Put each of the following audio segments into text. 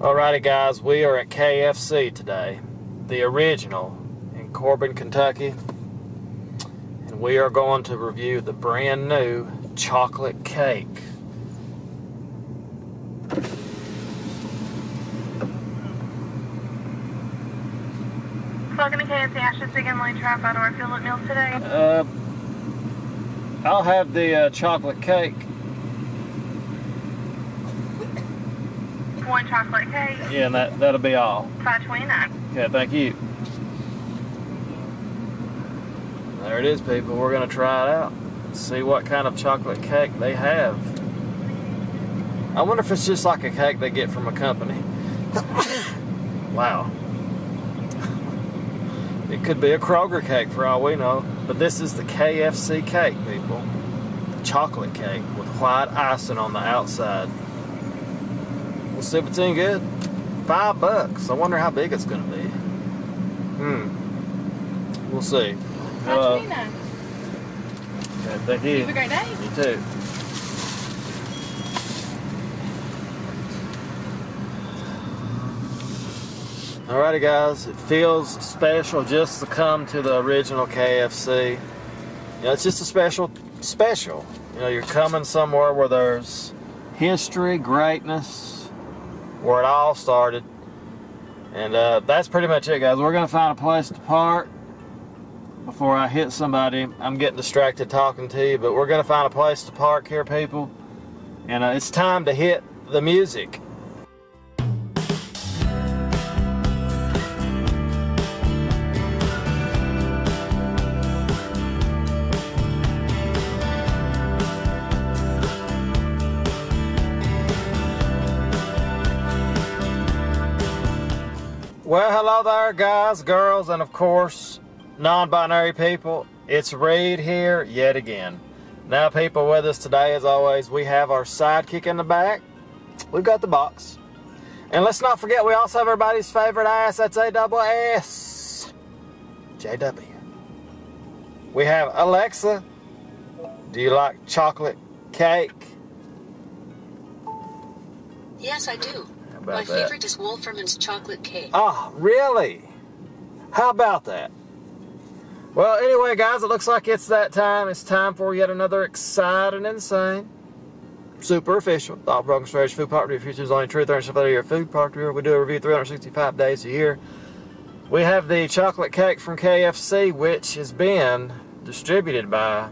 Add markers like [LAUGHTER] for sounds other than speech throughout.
Alrighty guys, we are at KFC today, the original in Corbin, Kentucky. And we are going to review the brand new chocolate cake. Welcome to KFC Ashton Chicken Line Trap Outdoor Field at Meals today. Uh, I'll have the uh, chocolate cake. One chocolate cake, Yeah, and that, that'll be all. five twenty nine. Okay, thank you. There it is, people. We're going to try it out. See what kind of chocolate cake they have. I wonder if it's just like a cake they get from a company. [COUGHS] wow. It could be a Kroger cake for all we know. But this is the KFC cake, people. The chocolate cake with white icing on the outside. We'll see if it's any good. Five bucks. I wonder how big it's going to be. Hmm. We'll see. Uh, twenty nine. okay, thank you. Have a great day. You too. Alrighty guys, it feels special just to come to the original KFC. You know, it's just a special, special. You know, you're coming somewhere where there's history, greatness, where it all started. And uh, that's pretty much it guys. We're gonna find a place to park before I hit somebody. I'm getting distracted talking to you, but we're going to find a place to park here, people. And uh, it's time to hit the music. Well, hello there, guys, girls, and of course, non-binary people. It's Reed here yet again. Now, people with us today, as always, we have our sidekick in the back. We've got the box, and let's not forget we also have everybody's favorite ass. That's A double S, JW. We have Alexa. Do you like chocolate cake? Yes, I do. About My that? favorite is Wolferman's chocolate cake. Oh, really? How about that? Well, anyway, guys, it looks like it's that time. It's time for yet another exciting, insane, super official Thought Broken Strategy Food property. Futures only true 365 a year food property. We do a review 365 days a year. We have the chocolate cake from KFC, which has been distributed by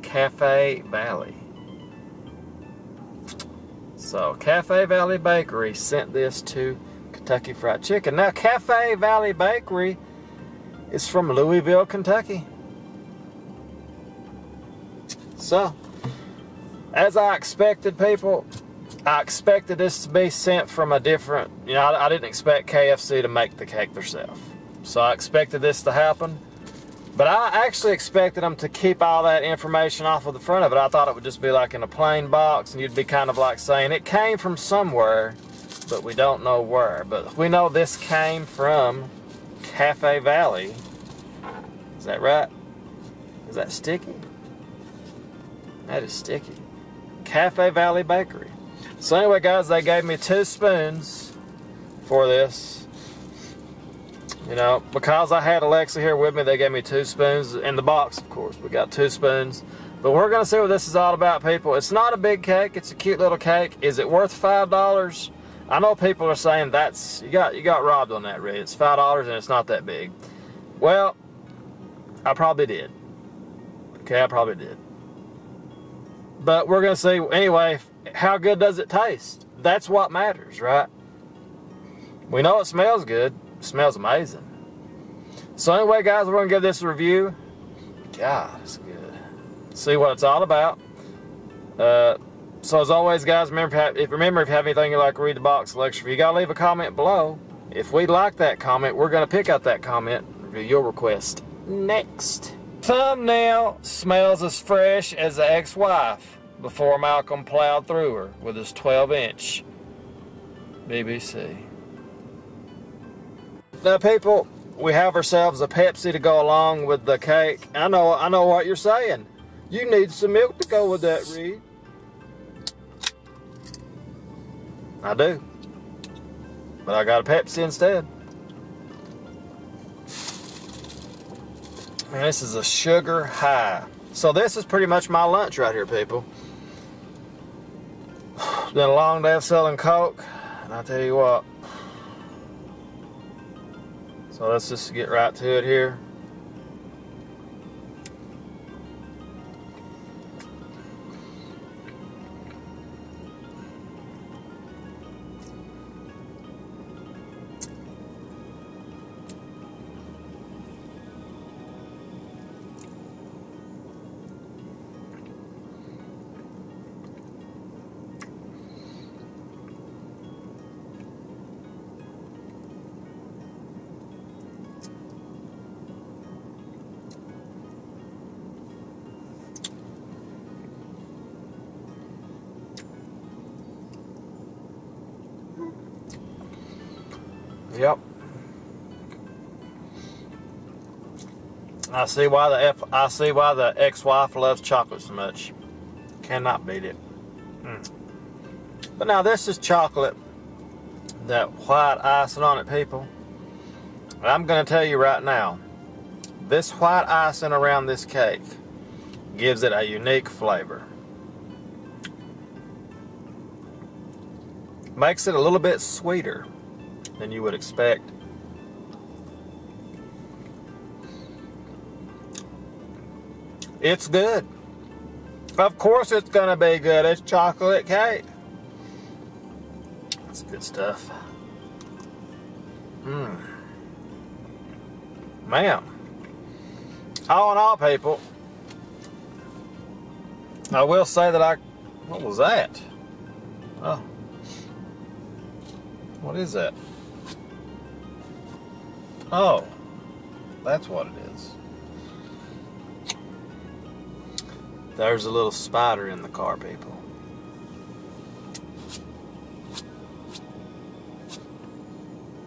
Cafe Valley. So, Cafe Valley Bakery sent this to Kentucky Fried Chicken. Now, Cafe Valley Bakery is from Louisville, Kentucky. So, as I expected, people, I expected this to be sent from a different, you know, I, I didn't expect KFC to make the cake themselves. So, I expected this to happen. But I actually expected them to keep all that information off of the front of it. I thought it would just be like in a plain box and you'd be kind of like saying it came from somewhere, but we don't know where. But we know this came from Cafe Valley. Is that right? Is that sticky? That is sticky. Cafe Valley Bakery. So anyway, guys, they gave me two spoons for this. You know, because I had Alexa here with me, they gave me two spoons in the box, of course. We got two spoons. But we're going to see what this is all about, people. It's not a big cake. It's a cute little cake. Is it worth $5? I know people are saying that's you got you got robbed on that, Red. It's $5 and it's not that big. Well, I probably did. Okay, I probably did. But we're going to see anyway, how good does it taste? That's what matters, right? We know it smells good. Smells amazing. So anyway, guys, we're gonna give this a review. God, it's good. See what it's all about. Uh, so as always, guys, remember if, if remember if you have anything you'd like, to read the box lecture. You gotta leave a comment below. If we like that comment, we're gonna pick out that comment, review your request next. Thumbnail smells as fresh as the ex-wife before Malcolm plowed through her with his 12-inch BBC. Now, people, we have ourselves a Pepsi to go along with the cake. I know, I know what you're saying. You need some milk to go with that, Reed. I do. but I got a Pepsi instead. And this is a sugar high. So this is pretty much my lunch right here, people. [SIGHS] Been a long day of selling Coke, and I tell you what. So let's just get right to it here. Yep. I see why the F, I see why the ex-wife loves chocolate so much. Cannot beat it. Mm. But now this is chocolate, that white icing on it, people. And I'm going to tell you right now, this white icing around this cake gives it a unique flavor. Makes it a little bit sweeter than you would expect. It's good. Of course it's gonna be good. It's chocolate cake. That's good stuff. Mmm. Man. All in all, people, I will say that I. What was that? Oh. What is that? Oh, that's what it is. There's a little spider in the car, people.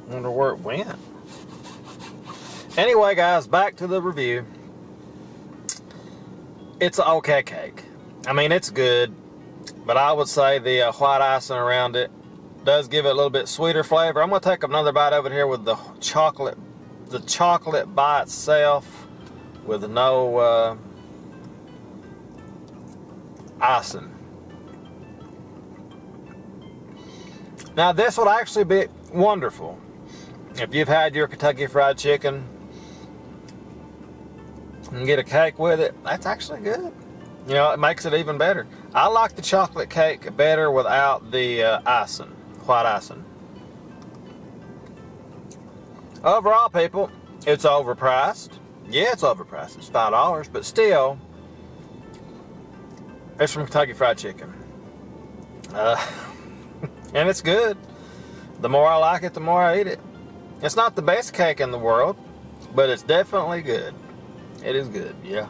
Wonder where it went. Anyway, guys, back to the review. It's an okay cake. I mean, it's good, but I would say the uh, white icing around it does give it a little bit sweeter flavor. I'm going to take another bite over here with the chocolate the chocolate by itself with no uh, icing. Now this would actually be wonderful if you've had your Kentucky Fried Chicken and get a cake with it. That's actually good. You know, it makes it even better. I like the chocolate cake better without the uh, icing, white icing. Overall, people, it's overpriced. Yeah, it's overpriced. It's five dollars, but still, it's from Kentucky Fried Chicken, uh, [LAUGHS] and it's good. The more I like it, the more I eat it. It's not the best cake in the world, but it's definitely good. It is good, yeah.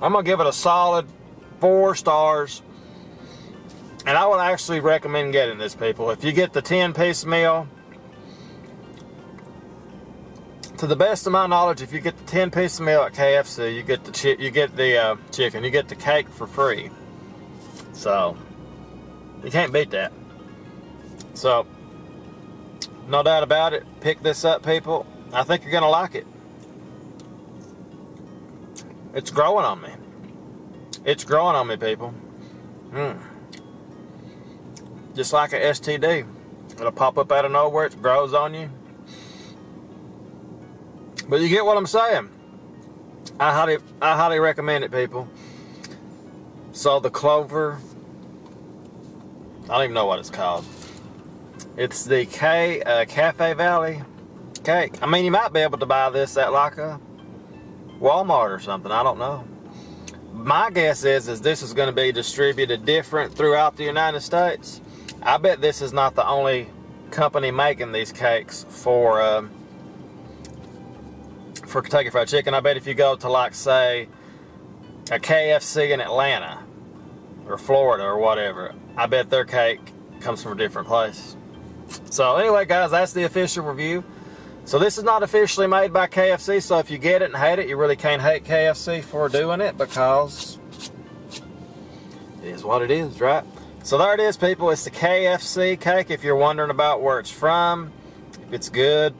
I'm gonna give it a solid four stars. And I would actually recommend getting this, people. If you get the 10 piece meal, to the best of my knowledge, if you get the 10 piece meal at KFC, you get the chi- you get the uh, chicken, you get the cake for free. So you can't beat that. So no doubt about it. Pick this up, people. I think you're gonna like it. It's growing on me. It's growing on me, people. Mm. Just like a STD. It'll pop up out of nowhere. It grows on you. But you get what I'm saying. I highly, I highly recommend it, people. Saw the Clover, I don't even know what it's called. It's the K uh, Cafe Valley cake. I mean, you might be able to buy this at like a Walmart or something. I don't know. My guess is, is this is going to be distributed different throughout the United States. I bet this is not the only company making these cakes for. Um, for Kentucky Fried Chicken. I bet if you go to like say a KFC in Atlanta or Florida or whatever, I bet their cake comes from a different place. So anyway, guys, that's the official review. So this is not officially made by KFC, so if you get it and hate it, you really can't hate KFC for doing it because it is what it is, right? So there it is, people. It's the KFC cake. If you're wondering about where it's from, if it's good,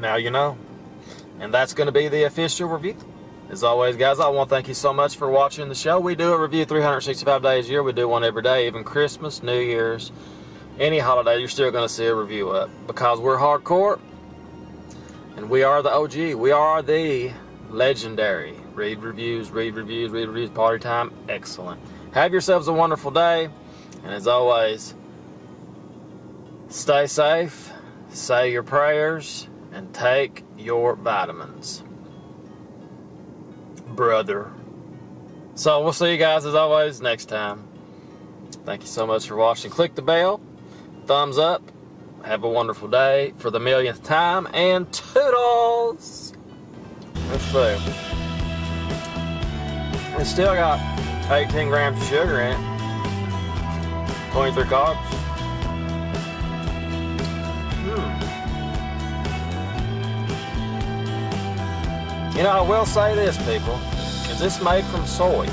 now you know. And that's going to be the official review. As always, guys, I want to thank you so much for watching the show. We do a review 365 days a year. We do one every day, even Christmas, New Year's, any holiday, you're still going to see a review up because we're hardcore and we are the OG. We are the legendary. Reed Reviews, Reed Reviews, Reed Reviews, party time. Excellent. Have yourselves a wonderful day. And as always, stay safe, say your prayers, and take your vitamins. Brother. So we'll see you guys as always next time. Thank you so much for watching. Click the bell, thumbs up. Have a wonderful day for the millionth time, and toodles! Let's see. We still got 18 grams of sugar in it, 23 carbs. You know, I will say this, people. Is this made from soy?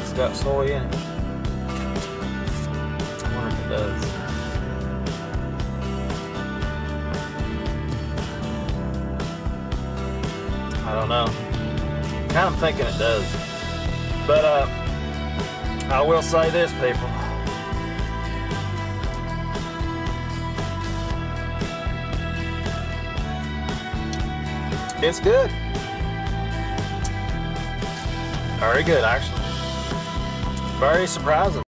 It's got soy in it. I wonder if it does. I don't know. Kind of thinking it does. But uh, I will say this, people. It's good. Very good, actually. Very surprising.